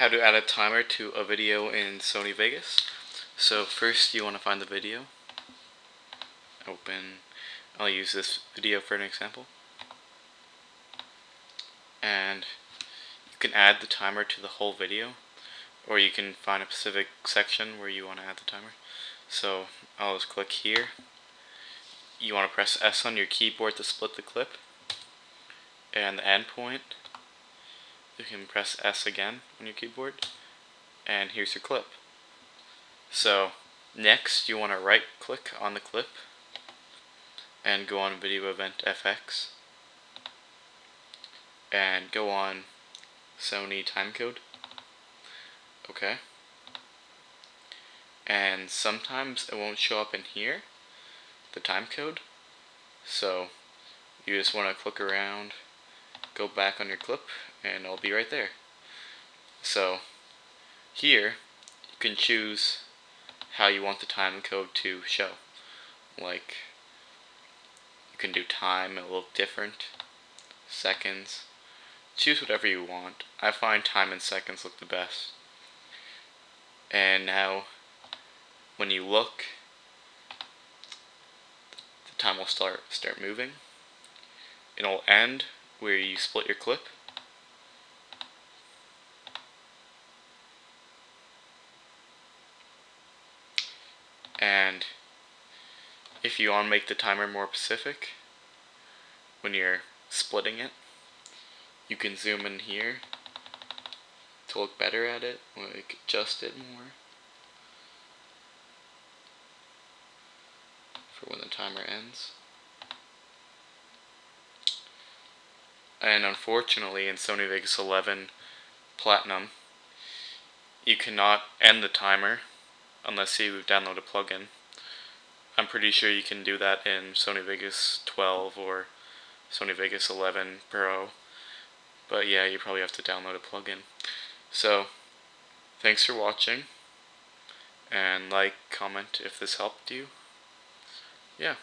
how to add a timer to a video in Sony Vegas. So first you want to find the video. Open, I'll use this video for an example. And you can add the timer to the whole video or you can find a specific section where you want to add the timer. So I'll just click here. You want to press S on your keyboard to split the clip and the endpoint you can press S again on your keyboard and here's your clip. So next you want to right click on the clip and go on video event FX and go on Sony timecode. Okay. And sometimes it won't show up in here, the timecode. So you just want to click around go back on your clip and it'll be right there. So here you can choose how you want the time code to show. Like you can do time a little different, seconds. Choose whatever you want. I find time and seconds look the best. And now when you look the time will start start moving. It'll end where you split your clip. And if you want to make the timer more specific, when you're splitting it, you can zoom in here to look better at it, like adjust it more for when the timer ends. and unfortunately in Sony Vegas 11 Platinum you cannot end the timer unless you download a plugin. I'm pretty sure you can do that in Sony Vegas 12 or Sony Vegas 11 Pro but yeah you probably have to download a plugin. So thanks for watching and like, comment if this helped you. Yeah.